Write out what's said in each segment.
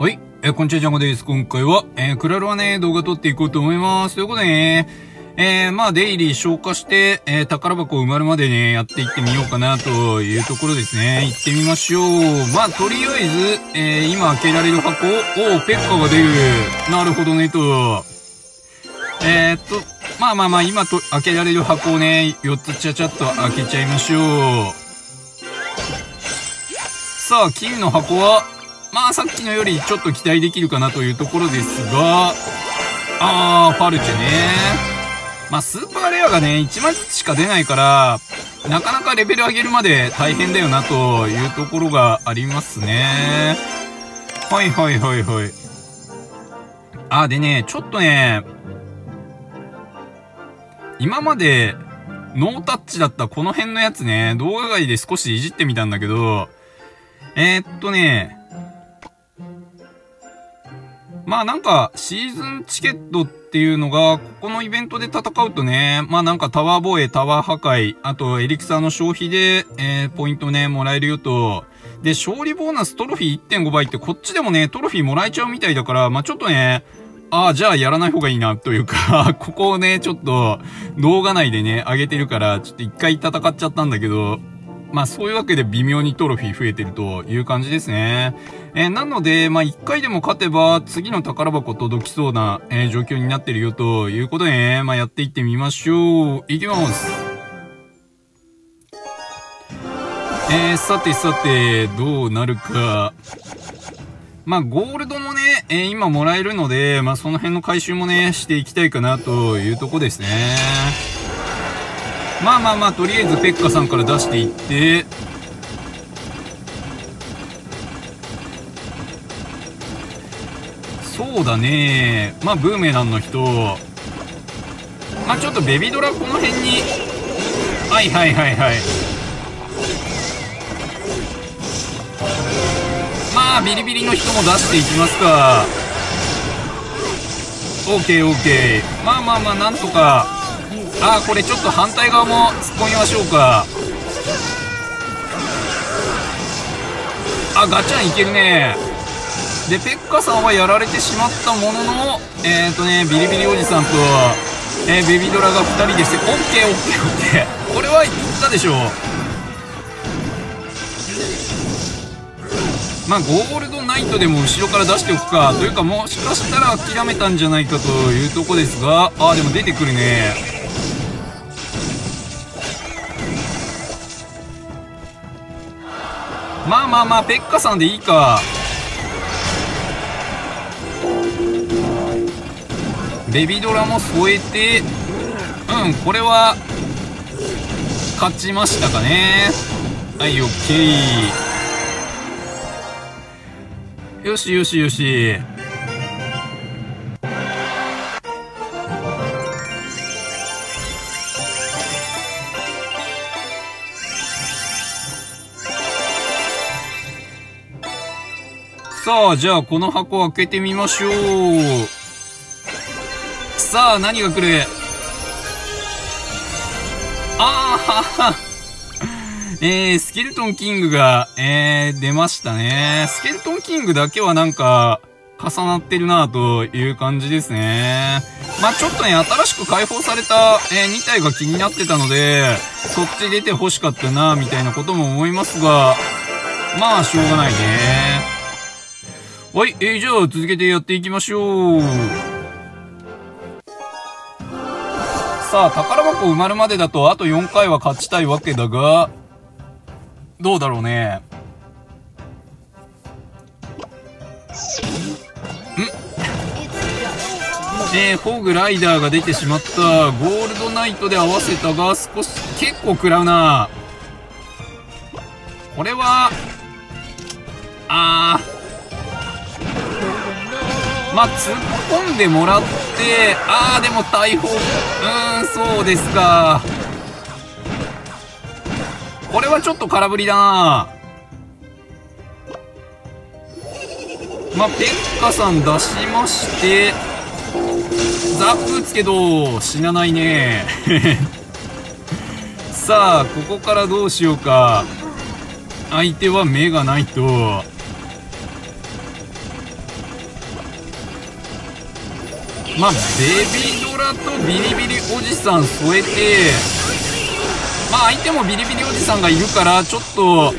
はい。えー、こんにちは、ジャンゴです。今回は、えー、クラロはね、動画撮っていこうと思います。ということでね、えー、まあ、デイリー消化して、えー、宝箱を埋まるまでね、やっていってみようかな、というところですね。行ってみましょう。まあ、とりあえず、えー、今開けられる箱を、おペッカが出る。なるほどね、と。えー、っと、まあまあまあ、今と、開けられる箱をね、4つちゃちゃっと開けちゃいましょう。さあ、金の箱は、まあさっきのよりちょっと期待できるかなというところですが、あー、ファルチェね。まあスーパーレアがね、1枚ずつしか出ないから、なかなかレベル上げるまで大変だよなというところがありますね。はいはいはいはい。あ、でね、ちょっとね、今までノータッチだったこの辺のやつね、動画外で少しいじってみたんだけど、えー、っとね、まあなんか、シーズンチケットっていうのが、ここのイベントで戦うとね、まあなんかタワー防衛、タワー破壊、あとエリクサーの消費で、えー、ポイントね、もらえるよと。で、勝利ボーナストロフィー1.5倍ってこっちでもね、トロフィーもらえちゃうみたいだから、まあちょっとね、ああ、じゃあやらない方がいいな、というかここをね、ちょっと動画内でね、上げてるから、ちょっと一回戦っちゃったんだけど、まあそういうわけで微妙にトロフィー増えてるという感じですね。えー、なので、まあ一回でも勝てば次の宝箱届きそうな、えー、状況になってるよということでね、まあやっていってみましょう。いきます。えー、さてさて、どうなるか。まあ、ゴールドもね、えー、今もらえるので、まあ、その辺の回収もね、していきたいかなというとこですね。まあまあまあとりあえずペッカさんから出していって。そうだね。まあブーメランの人。まあちょっとベビドラこの辺に。はいはいはいはい。まあビリビリの人も出していきますか。OKOK まあまあまあなんとか。ああこれちょっと反対側も突っ込みましょうか。あガチャンいけるね。でペッカさんはやられてしまったもののえっ、ー、とねビリビリおじさんと、えー、ベビドラが2人ですオッケーオッケーオッケー。これはいったでしょう。まあゴールドナイトでも後ろから出しておくか。というかもしかしたら諦めたんじゃないかというとこですが。ああでも出てくるね。まあまあまあペッカさんでいいか。ベビドラも添えて。うんこれは勝ちましたかね。はいオッケー。よしよしよし。さあ、じゃあこの箱開けてみましょう。さあ、何が来る？あーはは。えー、スケルトンキングが、えー、出ましたね。スケルトンキングだけはなんか、重なってるなという感じですね。まあちょっとね、新しく解放された、えー、2体が気になってたので、そっち出て欲しかったなみたいなことも思いますが、まあしょうがないね。はい、えー、じゃあ続けてやっていきましょう。さあ、宝箱埋まるまでだとあと4回は勝ちたいわけだが、どうだろうね。ん？えー、フォグライダーが出てしまった。ゴールドナイトで合わせたが、少し、結構食らうな。これは、あー、まあ、突っ込んでもらって、あー、でも大砲、うーん、そうですか。これはちょっと空振りだなまあ、ペッカさん出しまして、ザップ打つけど、死なないね。さあ、ここからどうしようか。相手は目がないと。まあ、ベビドラとビリビリおじさん添えて、まあ相手もビリビリおじさんがいるから、ちょっと、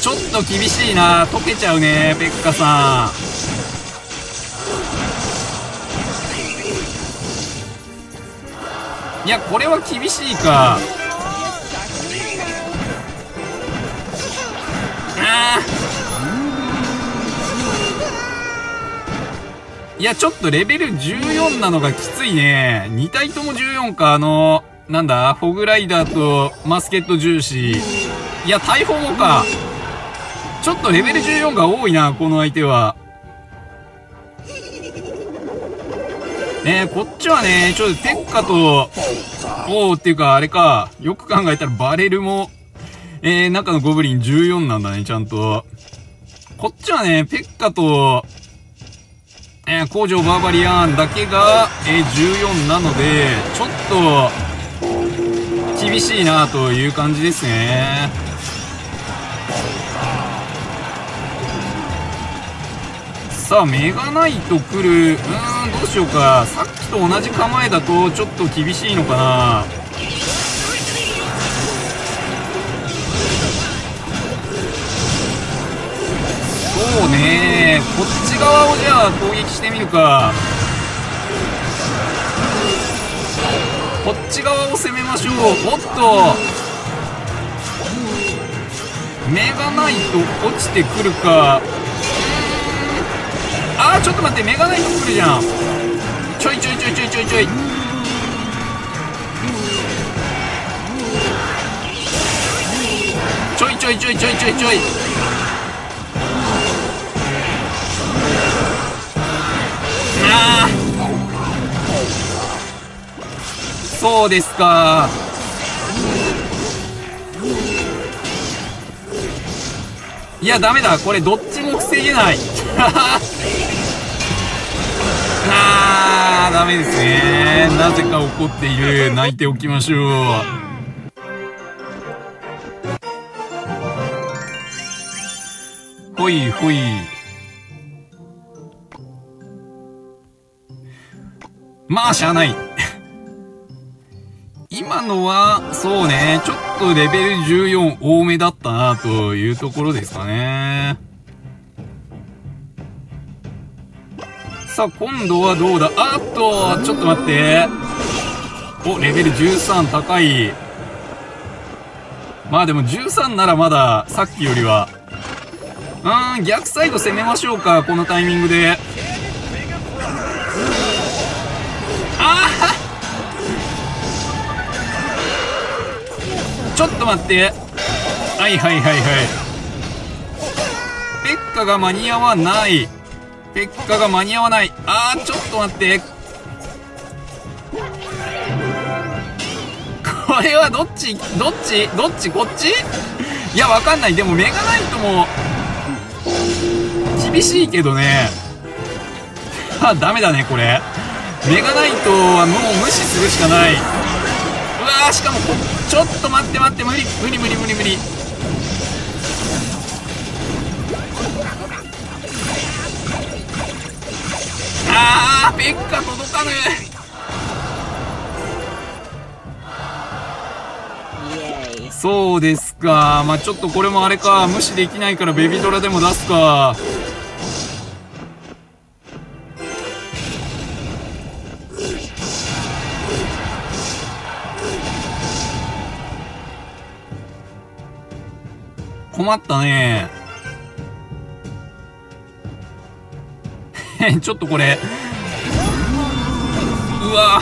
ちょっと厳しいな。溶けちゃうね、ペッカさん。いや、これは厳しいか。ああいや、ちょっとレベル14なのがきついね。2体とも14か、あの、なんだ、フォグライダーとマスケット重視。いや、大砲もか。ちょっとレベル14が多いな、この相手は。ねこっちはね、ちょっとテッカと、おおっていうか、あれか、よく考えたらバレルも、えー、中のゴブリン14なんだね、ちゃんと。こっちはね、ペッカと、えー、工場バーバリアンだけが、えー、14なので、ちょっと、厳しいなという感じですね。さあ、メガナイト来る。うーん、どうしようか。さっきと同じ構えだと、ちょっと厳しいのかな。そうね。こっち側をじゃあ攻撃してみるか。こっち側を攻めましょう。おっと。メガナイト落ちてくるか。あーちょっと待って。メガナイト来るじゃん。ちょいちょいちょいちょいちょいちょい。ちょいちょいちょいちょいちょい。あそうですか。いやダメだ。これどっちも防げない。あーダメですね。なぜか怒っている。泣いておきましょう。ほいほい。まあしゃあない 今のは、そうね、ちょっとレベル14多めだったなというところですかね。さあ、今度はどうだ？あっと、ちょっと待って。お、レベル13高い。まあでも13ならまだ、さっきよりは。うーん、逆サイド攻めましょうか、このタイミングで。と待って。はいはいはいはい。ペッカが間に合わない。ペッカが間に合わない。あーちょっと待って。これはどっち？どっち？どっち？こっち？いやわかんない。でもメガナイトも厳しいけどね。あダメだねこれ。メガナイトはもう無視するしかない。うわーしかもちょっと待って待って無理。無理無理無理無理。あーペッカ届かぬそうですか。まあちょっとこれもあれか。無視できないからベビドラでも出すか。困ったね。ちょっとこれ。うわ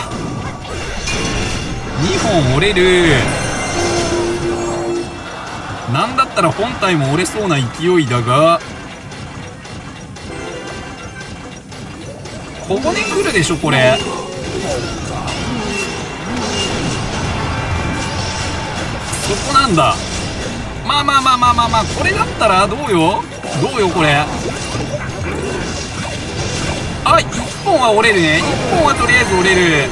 2本折れる。なんだったら本体も折れそうな勢いだが、ここで来るでしょ、これ。そこなんだ。まあまあまあまあまあまあこれだったらどうよ？どうよこれ？あ1本は折れるね。1本はとりあえず折れる。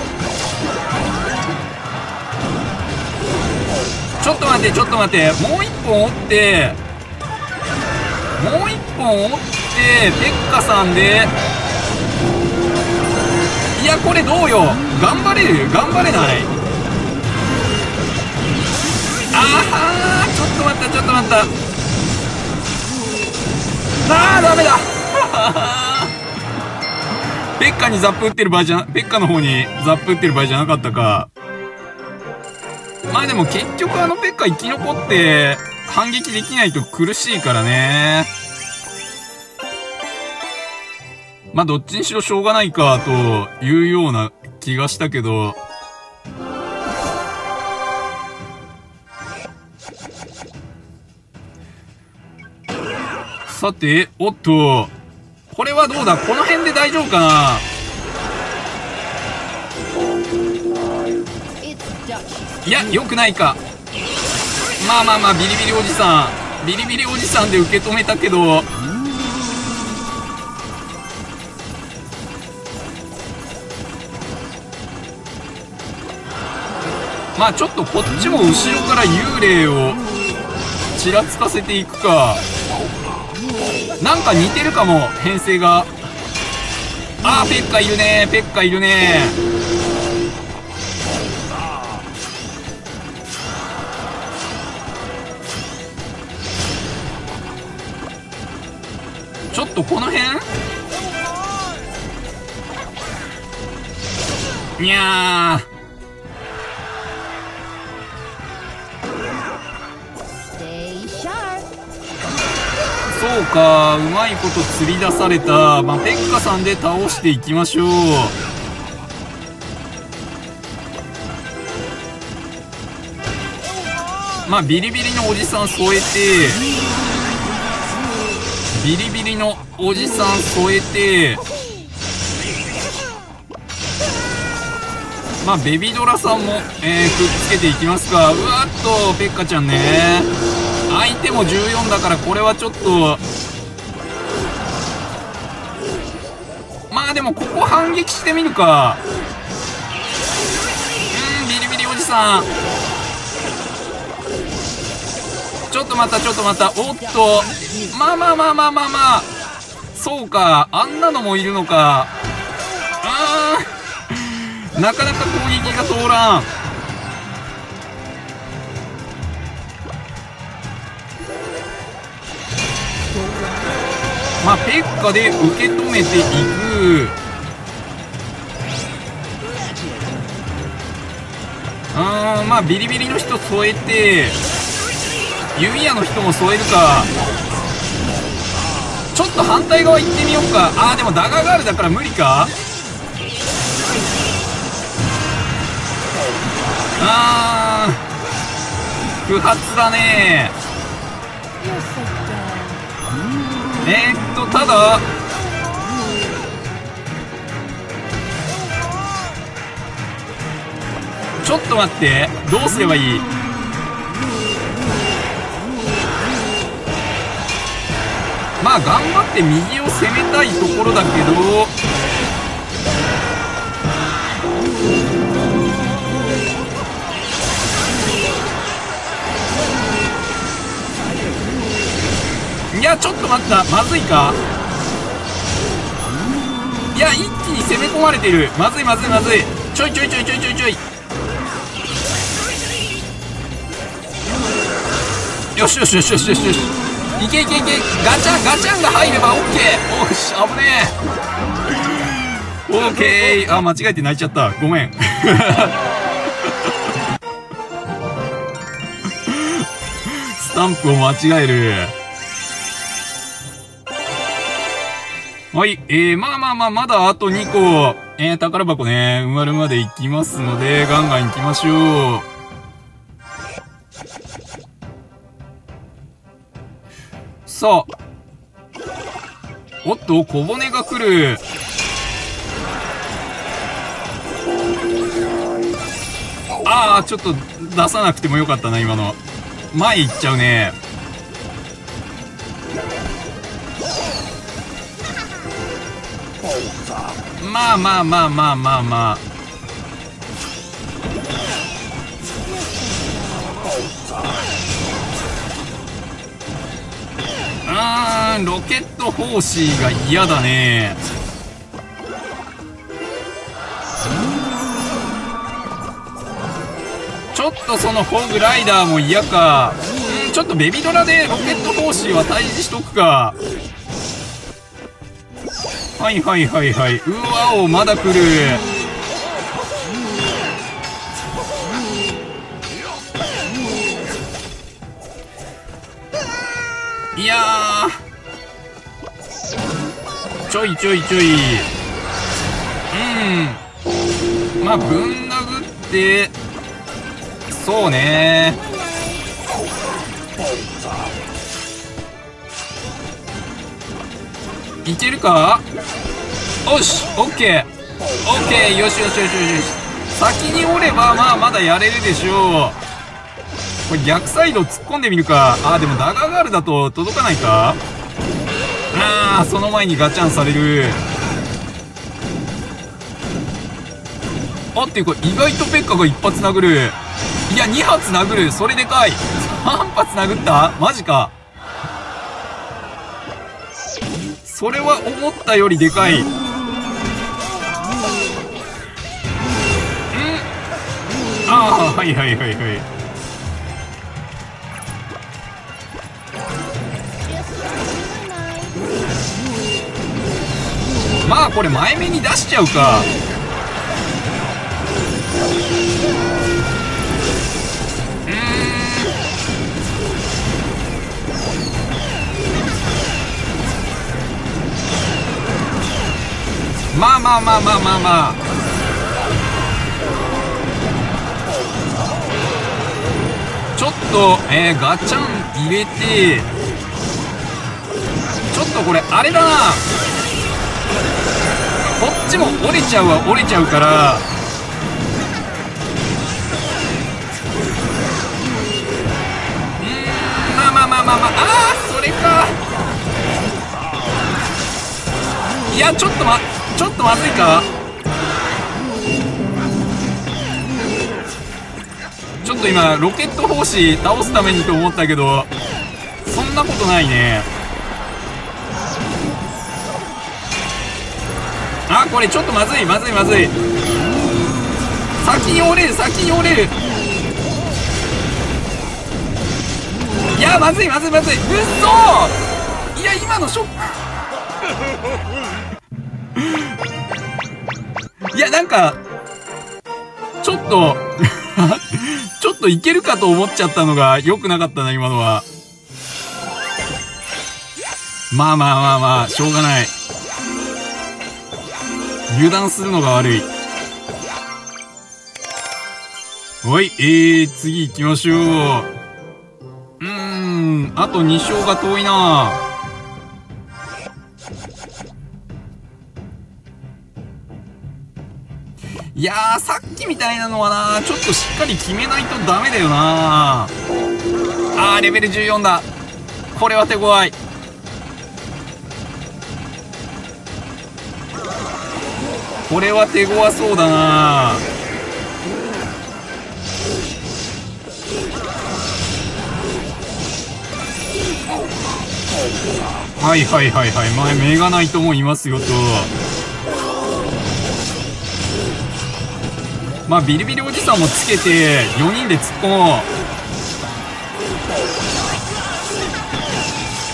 ちょっと待ってちょっと待って。もう1本折ってもう1本折ってペッカさんで。いやこれどうよ？頑張れる？頑張れない？ああちょっと待ったちょっと待った。あーダメだ。ペッカにザップ打ってる場合じゃペッカの方にザップ打ってる場合じゃなかったか。まあでも結局あのペッカ生き残って反撃できないと苦しいからね。まあどっちにしろしょうがないかというような気がしたけど。さて、おっと、これはどうだ？この辺で大丈夫かな？いや、良くないか。まあまあまあ、ビリビリおじさん。ビリビリおじさんで受け止めたけど、まあちょっとこっちも後ろから幽霊をちらつかせていくか。なんか似てるかも。編成が。あーペッカいるね。ペッカいるね。ちょっとこの辺？にゃー。そうかうまいこと釣り出された、まあ、ペッカさんで倒していきましょう。まあビリビリのおじさん添えて。ビリビリのおじさん添えて。まあベビドラさんも、えー、くっつけていきますか。うわっとペッカちゃんね。相手も14だからこれはちょっと。まあでもここ反撃してみるか。うんビリビリおじさん。ちょっと待ったちょっと待った。おっと。まあまあまあまあまあまあ。そうか。あんなのもいるのか。あー。なかなか攻撃が通らん。まあ、ペッカで受け止めていく。あーまあビリビリの人添えて弓矢の人も添えるか。ちょっと反対側行ってみようか。あーでもダガガールだから無理か。あー不発だね。えー、っとただちょっと待ってどうすればいい？まあ頑張って右を攻めたいところだけどやちょっと待った。まずいか？いや一気に攻め込まれてる。まずいまずいまずい。ちょいちょいちょいちょいちょいちょい。よしよしよしよしよしよし。いけいけいけ。ガチャンガチャンが入れば OK おし危ねえ。OK あ間違えて泣いちゃった。ごめん。スタンプを間違える。はい、えー、まあまあまあ、まだあと2個、えー、宝箱ね、埋まるまで行きますので、ガンガン行きましょう。さあ。おっと、小骨が来る。ああ、ちょっと出さなくてもよかったな、今の。前行っちゃうね。まあまあまあまあまあまあ。うんロケット方針が嫌だね。ちょっとそのホグライダーも嫌か。ちょっとベビドラでロケット方針は退治しとくか。はいはいはいはい。うわおまだ来る。いやちょいちょいちょい。うん。まあぶん殴って。そうねいけるか？よしオッケー。オッケー。よしよしよしよし。先におればまあまだやれるでしょう。これ逆サイド突っ込んでみるか。あーでもダガーガールだと届かないか。あーその前にガチャンされる。あっていうか意外とペッカが一発殴る。いや2発殴る。それでかい。3発殴った？マジか。それは思ったよりでかい。ん。ああはいはいはいはい。まあこれ前目に出しちゃうかまあまあまあまあまあまあ。ちょっと、えー、ガチャン入れてちょっとこれあれだな。こっちも折れちゃうは折れちゃうから。うんまあまあまあまあまあ。あーそれか。いやちょっとまちょっとまずいか？ちょっと今ロケット砲士倒すためにと思ったけどそんなことないね。あこれちょっとまずいまずいまずい。先に折れる先に折れ。るいやまずいまずいまずい。うっそいや今のショック。いやなんかちょっと ちょっといけるかと思っちゃったのが良くなかったな今のはまあまあまあまあしょうがない油断するのが悪い。はい、えー、次行きましょう。うーん、あと2勝が遠いないやー、さっきみたいなのはなちょっとしっかり決めないとダメだよなあー、レベル14だ。これは手強い。これは手強そうだなはいはいはいはい前メガナイトもいますよとまあビリビリおじさんもつけて4人で突っ込もう。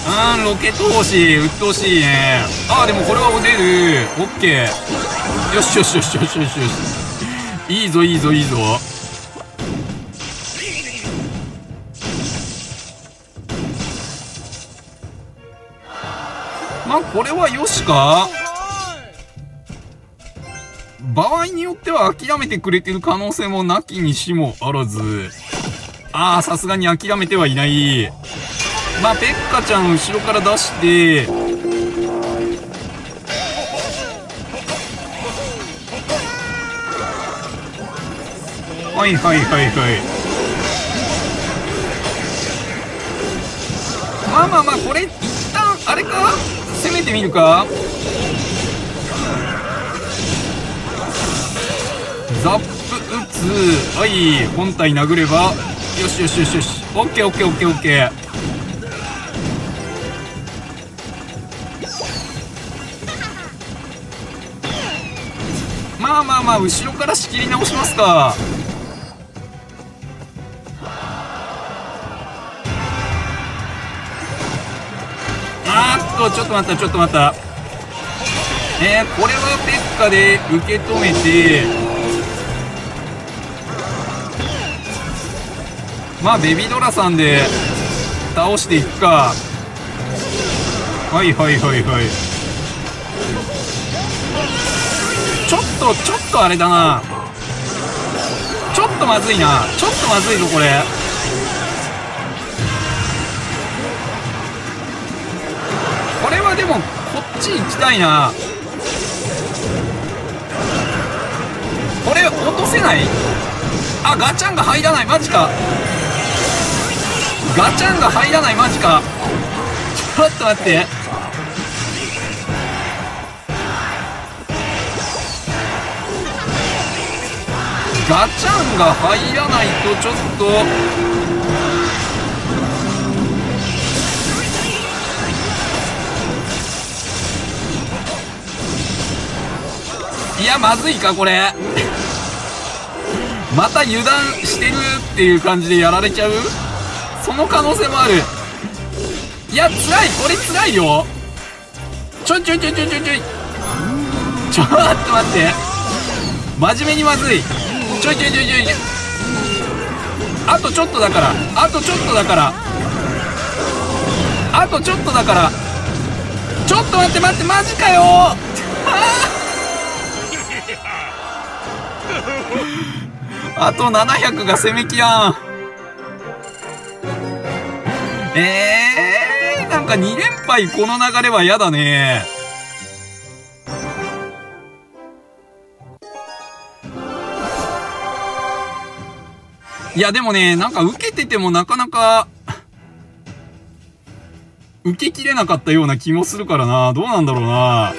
うんロケット欲しい鬱陶しいね。ああでもこれはお出る。オッケー。よしよしよしよしよしよし。いいぞいいぞいいぞ。まあこれはよしか？場合によっては諦めてくれてる可能性もなきにしもあらず。ああさすがに諦めてはいない。まあペッカちゃん後ろから出して。はいはいはいはい。まあまあまあこれ一旦あれか？攻めてみるか？ザップ打つ。はい本体殴れば。よしよしよしよし。オッケーオッケーオッケーオッケー。まあまあまあ後ろから仕切り直しますか。あーっとちょっと待ったちょっと待った。えー、これはペッカで受け止めてまあベビドラさんで倒していくか。はいはいはいはい。ちょっとちょっとあれだな。ちょっとまずいな。ちょっとまずいぞこれ。これはでもこっち行きたいな。これ落とせない？あガチャンが入らない。マジか。ガチャンが入らないマジか。ちょっと待って。ガチャンが入らないとちょっと。いやまずいかこれ。また油断してるっていう感じでやられちゃう？その可能性もある。いや辛い。これ辛いよ。ちょいちょいちょいちょいちょい。ちょいちょっと待って。真面目にまずい。ちょいちょいちょいちょい。あとちょっとだから。あとちょっとだから。あとちょっとだから。ちょっと待って待ってマジかよ。あと700が攻めきやん。えー、なんか2連敗この流れは嫌だね。いやでもね、なんか受けててもなかなか、受けきれなかったような気もするからな。どうなんだろうな。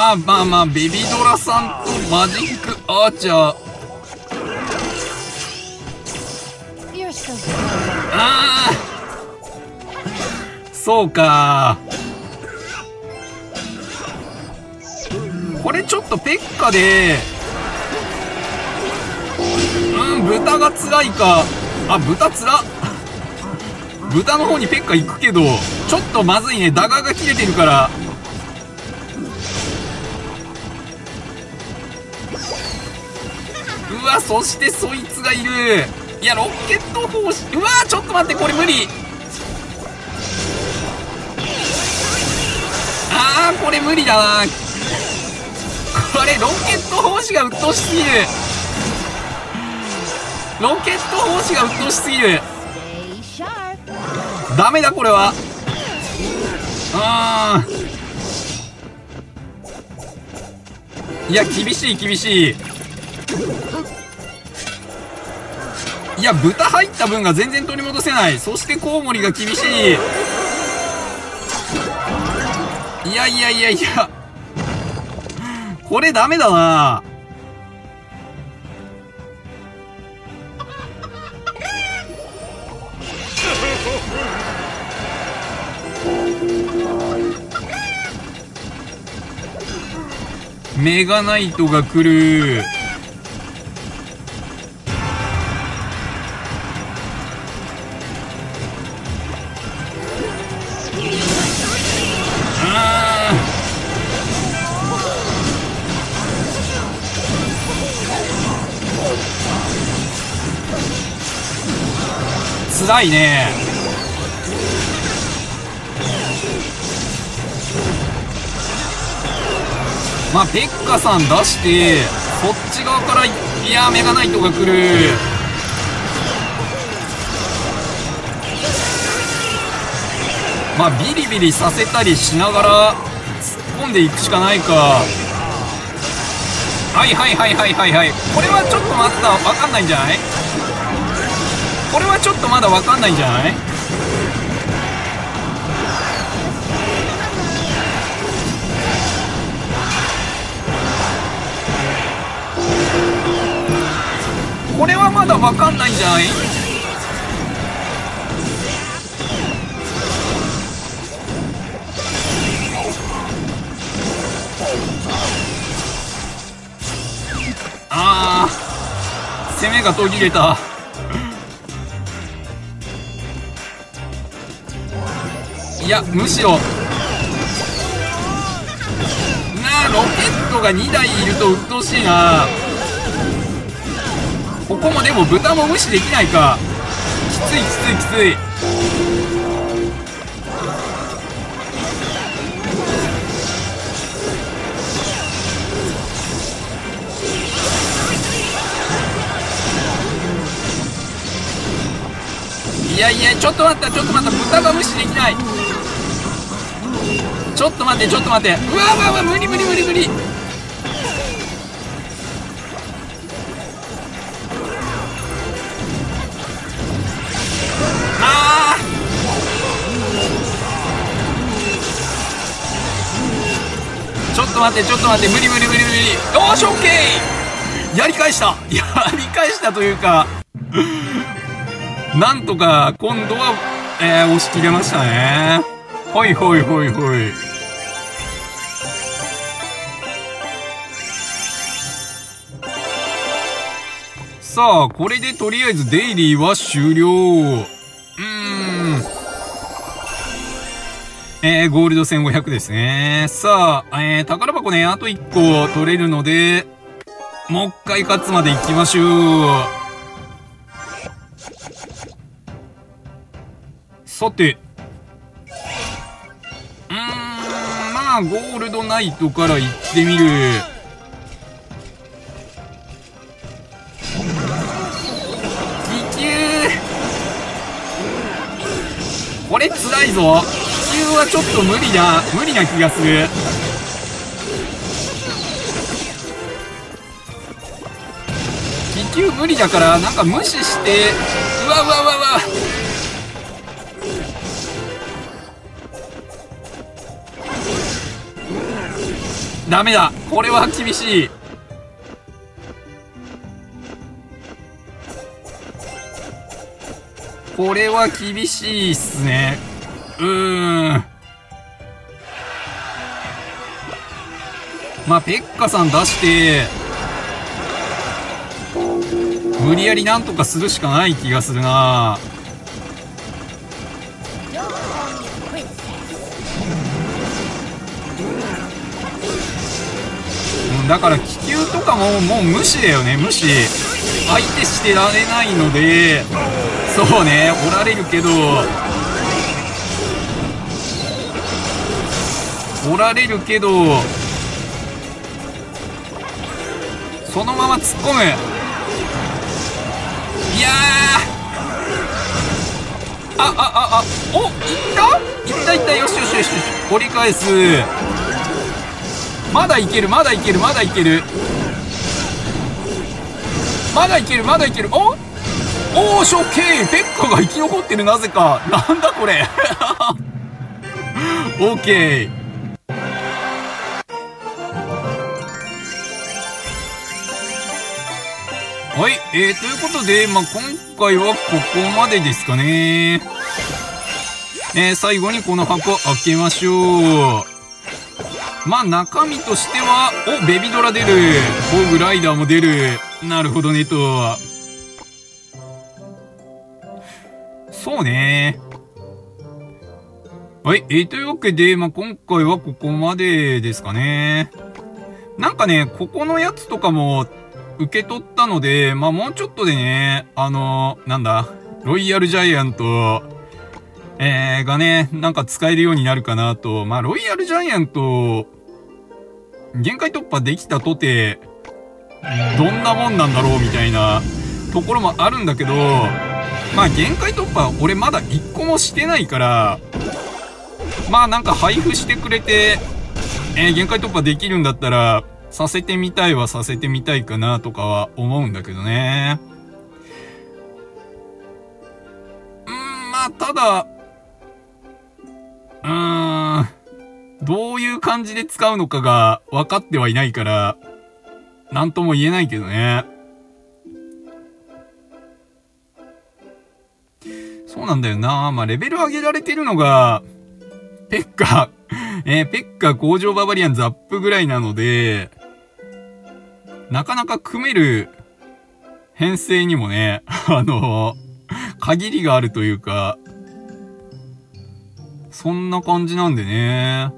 まあまあまあ、ベビドラさんとマジックアーチャー。ああそうか。これちょっとペッカで。うん豚が辛いか。あ豚つら。豚の方にペッカ行くけどちょっとまずいね。ダガが切れてるからそしてそいつがいる。いやロケット砲しうわちょっと待ってこれ無理。あーこれ無理だなこれロケット砲士が鬱陶しすぎる。ロケット砲士が鬱陶しすぎる。ダメだこれは。あー。いや厳しい厳しい。いや豚入った分が全然取り戻せない。そしてコウモリが厳しい。いやいやいやいや。これダメだな。メガナイトが来る。ー辛いね。まあペッカさん出してそっち側からいやメガナイトが来る。まあビリビリさせたりしながら突っ込んでいくしかないか。はいはいはいはいはいはい。これはちょっと待ったわかんないんじゃない？これはちょっとまだ分かんないんじゃない？これはまだ分かんないんじゃない？ああ攻めが途切れた。や、むしろ、なあ、ロケットが2台いると鬱陶しいな。ここもでも豚も無視できないか。きついきついきつい。いやいやちょっと待ったちょっと待った豚が無視できないちょっと待ってちょっと待って。うわうわうわ無理無理無理無理。あー。ちょっと待ってちょっと待って無理無理無理無理。よーしオッケー。やり返した。やり返したというか。なんとか、今度は、えー、押し切れましたね。ほいほいほいほい。さあ、これでとりあえずデイリーは終了。うーん。えー、ゴールド1500ですね。さあ、えー、宝箱ね、あと1個取れるので、もう一回勝つまで行きましょう。さて。うーん、まあ、ゴールドナイトから行ってみる。これ辛いぞ。気球はちょっと無理だ。無理な気がする。気球無理だから、なんか無視して、うわうわうわうわ。ダメだこれは厳しいこれは厳しいっすね。うーん。まあペッカさん出して無理やりなんとかするしかない気がするな。だから気球とかももう無視だよね無視。相手してられないので。そうね。おられるけど。おられるけど。そのまま突っ込む。いやああああ。おいった？いったいった。よしよしよし。折り返す。まだいけるまだいけるまだいける。まだいけるまだいける。お？おーしょけーペッカが生き残ってるなぜかなんだこれ オッケーはい、えー、ということで、まあ、今回はここまでですかね。えー、最後にこの箱開けましょう。まあ中身としては、お、ベビドラ出る。オグライダーも出る。なるほどね、と。そうね。はい。えー、というわけで、まあ、今回はここまでですかね。なんかね、ここのやつとかも受け取ったので、まあ、もうちょっとでね、あのー、なんだ、ロイヤルジャイアント、えー、がね、なんか使えるようになるかなと。まあ、ロイヤルジャイアント、限界突破できたとて、どんなもんなんだろうみたいなところもあるんだけど、まあ、限界突破俺まだ一個もしてないから、まあなんか配布してくれて、えー、限界突破できるんだったら、させてみたいはさせてみたいかなとかは思うんだけどね。うん、まあただ、うーん。どういう感じで使うのかが分かってはいないから、なんとも言えないけどね。そうなんだよなまあ、レベル上げられてるのが、ペッカ、えー、ペッカ工場ババリアンザップぐらいなので、なかなか組める、編成にもね、あの、限りがあるというか、そんな感じなんでね。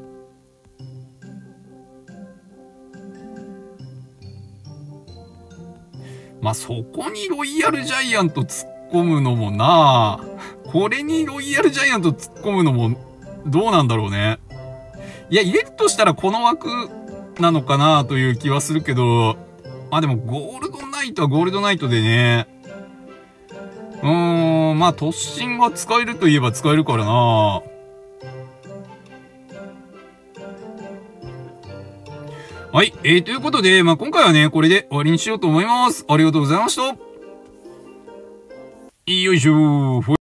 まあ、そこにロイヤルジャイアント突っ込むのもなあこれにロイヤルジャイアント突っ込むのもどうなんだろうね。いや、入れるとしたらこの枠なのかなという気はするけど、まあでもゴールドナイトはゴールドナイトでね、うーん、まあ突進が使えるといえば使えるからなはい。えー、ということで、まあ、今回はね、これで終わりにしようと思います。ありがとうございました。よいしょー。